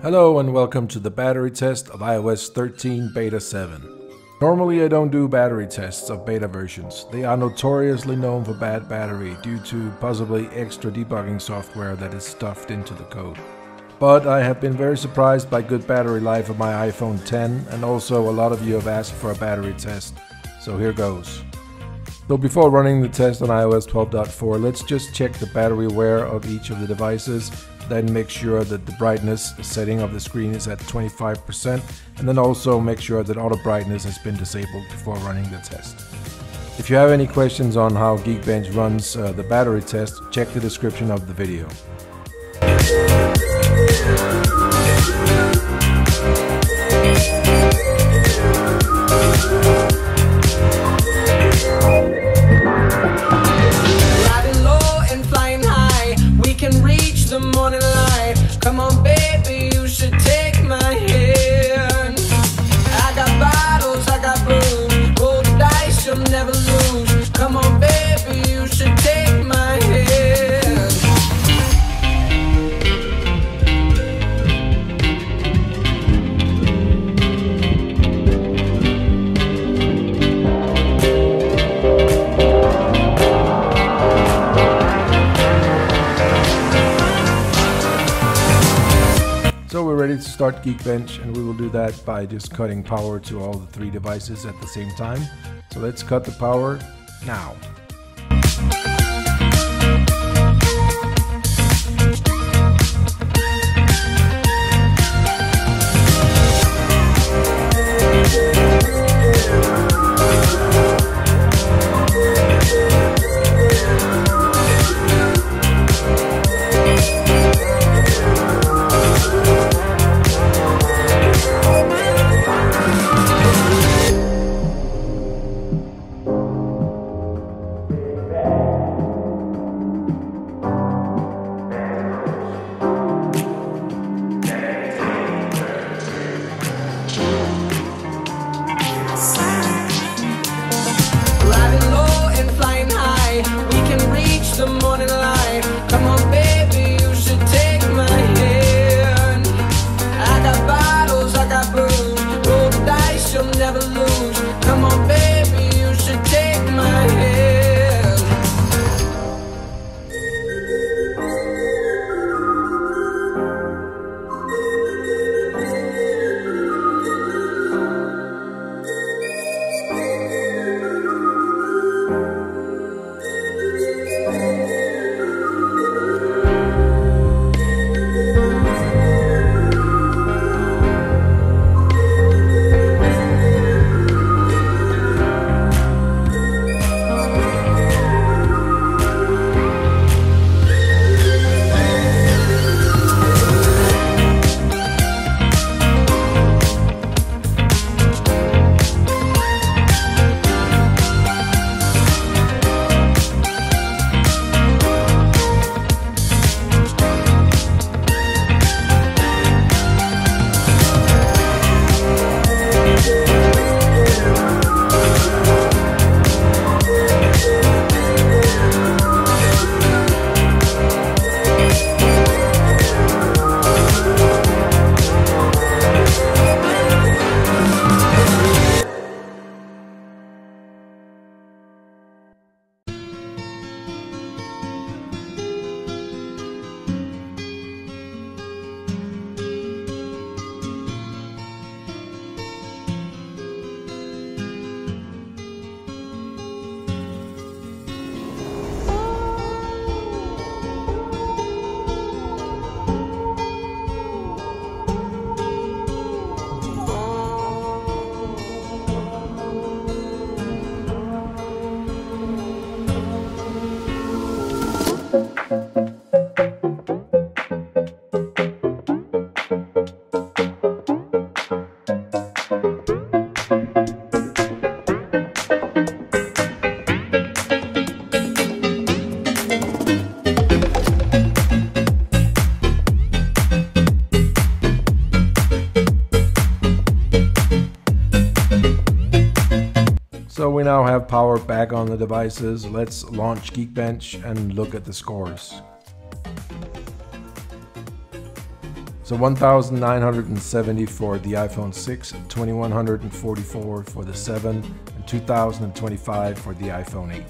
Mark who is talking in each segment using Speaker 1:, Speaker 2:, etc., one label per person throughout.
Speaker 1: Hello and welcome to the battery test of iOS 13 Beta 7. Normally I don't do battery tests of beta versions. They are notoriously known for bad battery due to possibly extra debugging software that is stuffed into the code. But I have been very surprised by good battery life of my iPhone 10 and also a lot of you have asked for a battery test. So here goes. So before running the test on iOS 12.4, let's just check the battery wear of each of the devices then make sure that the brightness setting of the screen is at 25% and then also make sure that auto brightness has been disabled before running the test. If you have any questions on how Geekbench runs uh, the battery test, check the description of the video. Start Geekbench and we will do that by just cutting power to all the three devices at the same time. So let's cut the power now. So we now have power back on the devices. Let's launch Geekbench and look at the scores. So 1970 for the iPhone 6, 2144 for the 7, and 2025 for the iPhone 8.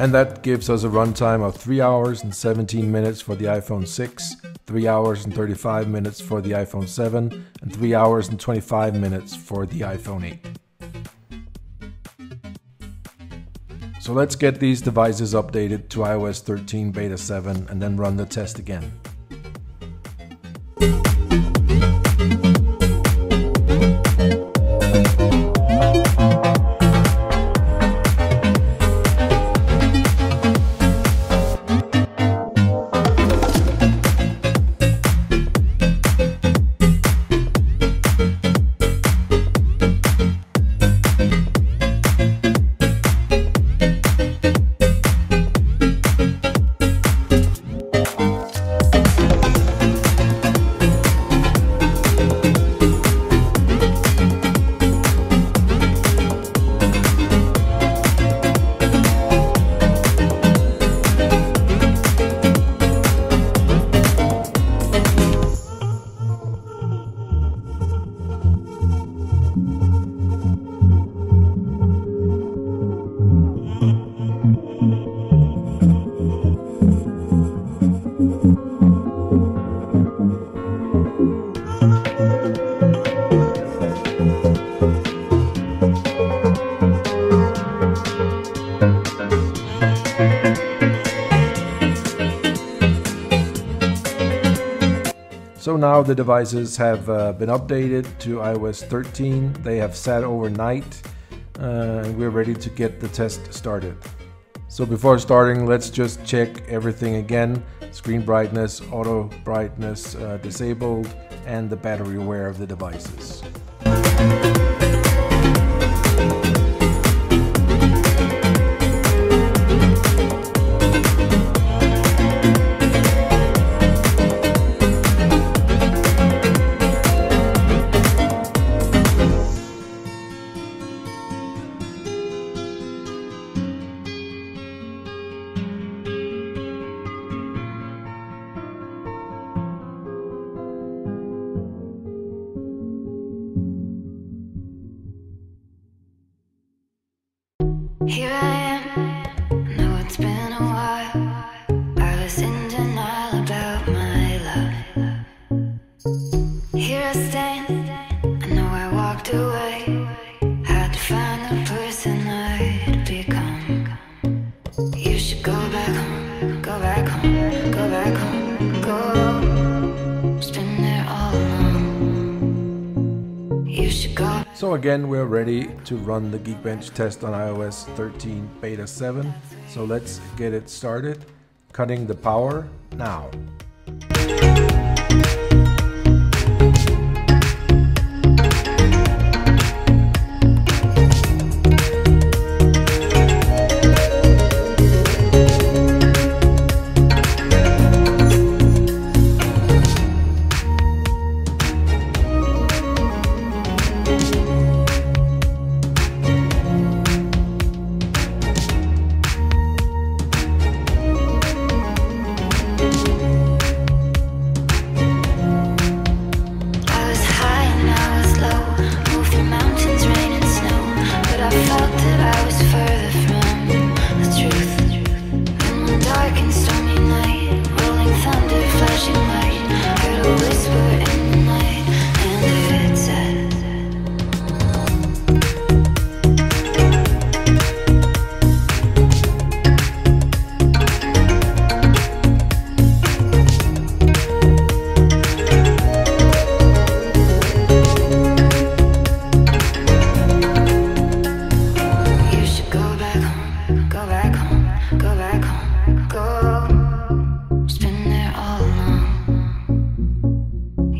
Speaker 1: And that gives us a runtime of 3 hours and 17 minutes for the iPhone 6, 3 hours and 35 minutes for the iPhone 7, and 3 hours and 25 minutes for the iPhone 8. So let's get these devices updated to iOS 13 Beta 7 and then run the test again. So now the devices have uh, been updated to iOS 13. They have sat overnight uh, and we're ready to get the test started. So before starting, let's just check everything again. Screen brightness, auto brightness uh, disabled, and the battery wear of the devices.
Speaker 2: Here I
Speaker 1: again, we're ready to run the Geekbench test on iOS 13 Beta 7. So let's get it started. Cutting the power now.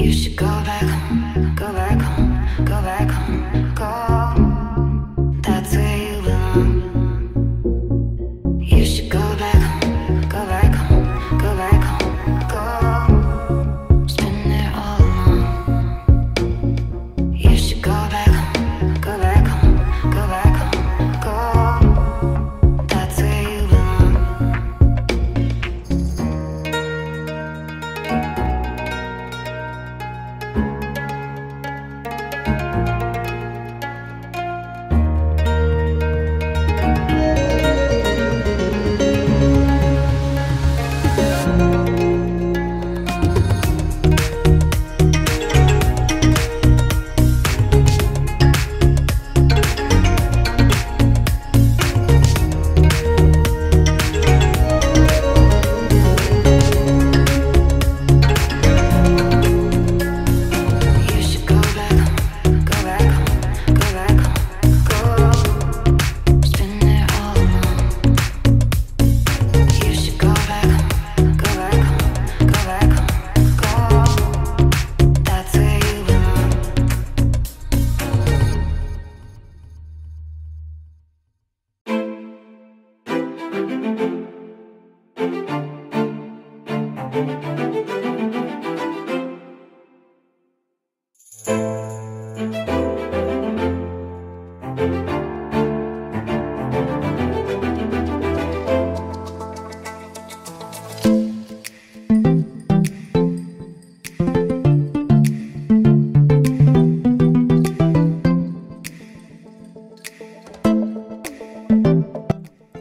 Speaker 2: You should go back home, go back home,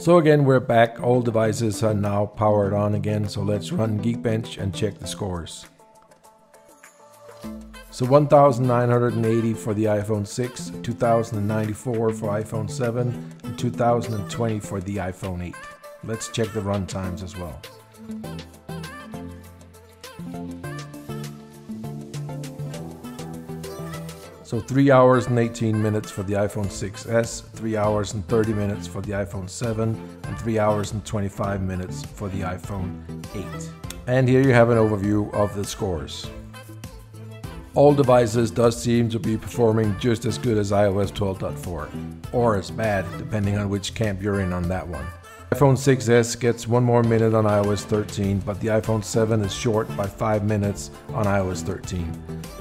Speaker 1: So again, we're back. All devices are now powered on again. So let's run Geekbench and check the scores. So 1980 for the iPhone 6, 2094 for iPhone 7, and 2020 for the iPhone 8. Let's check the run times as well. So 3 hours and 18 minutes for the iPhone 6s, 3 hours and 30 minutes for the iPhone 7, and 3 hours and 25 minutes for the iPhone 8. And here you have an overview of the scores. All devices does seem to be performing just as good as iOS 12.4, or as bad, depending on which camp you're in on that one. iPhone 6s gets one more minute on iOS 13, but the iPhone 7 is short by 5 minutes on iOS 13.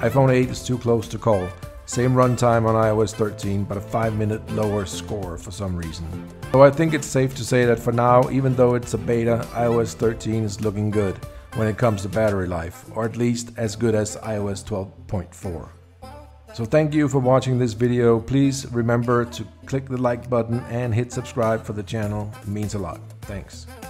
Speaker 1: iPhone 8 is too close to call, same runtime on iOS 13, but a 5 minute lower score for some reason. So I think it's safe to say that for now, even though it's a beta, iOS 13 is looking good when it comes to battery life, or at least as good as iOS 12.4. So thank you for watching this video. Please remember to click the like button and hit subscribe for the channel. It means a lot. Thanks.